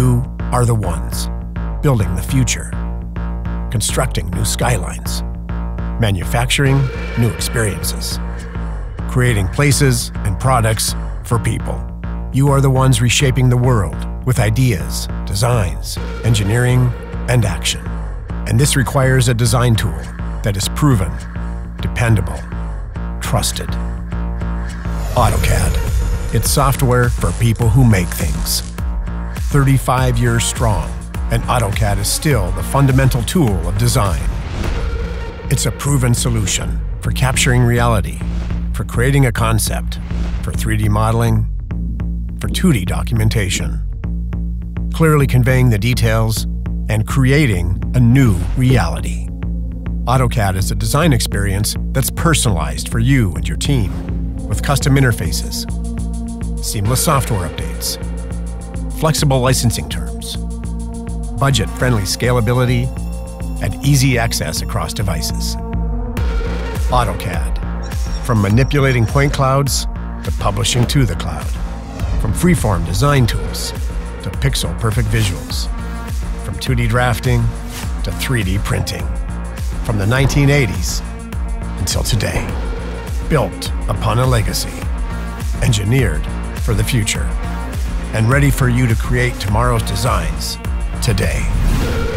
You are the ones building the future, constructing new skylines, manufacturing new experiences, creating places and products for people. You are the ones reshaping the world with ideas, designs, engineering, and action. And this requires a design tool that is proven, dependable, trusted. AutoCAD. It's software for people who make things. 35 years strong, and AutoCAD is still the fundamental tool of design. It's a proven solution for capturing reality, for creating a concept, for 3D modeling, for 2D documentation, clearly conveying the details and creating a new reality. AutoCAD is a design experience that's personalized for you and your team with custom interfaces, seamless software updates, flexible licensing terms, budget-friendly scalability, and easy access across devices. AutoCAD, from manipulating point clouds to publishing to the cloud, from freeform design tools to pixel-perfect visuals, from 2D drafting to 3D printing, from the 1980s until today. Built upon a legacy, engineered for the future, and ready for you to create tomorrow's designs today.